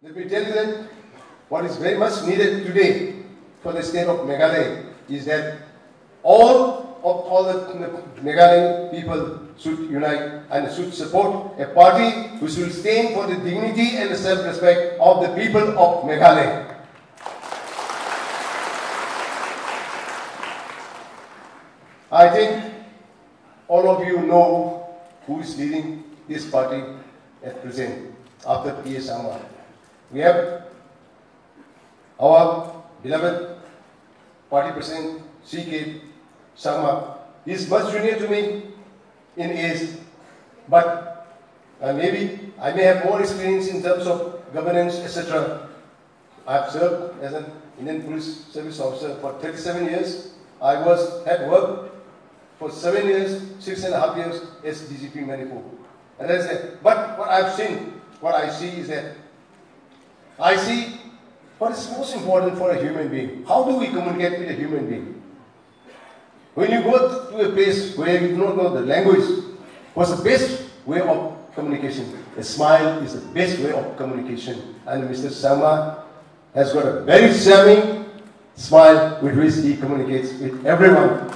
Let me tell you that what is very much needed today for the state of Meghalaya is that all of all the Meghalaya people should unite and should support a party which will stand for the dignity and self-respect of the people of Meghalaya. I think all of you know who is leading this party at present after P.A. Sangma. We have our beloved party president, C.K. Sangma. He is much junior to me in age, but uh, maybe I may have more experience in terms of governance, etc. I've served as an Indian Police Service officer for 37 years. I was had worked for seven years, six and a half years as DGP Manipur. And I said, but what I've seen, what I see is that I see what is most important for a human being. How do we communicate with a human being? When you go to a place where you do not know the language, what's the best way of communication? A smile is the best way of communication. And Mr. Sangma has got a very charming smile with which he communicates with everyone.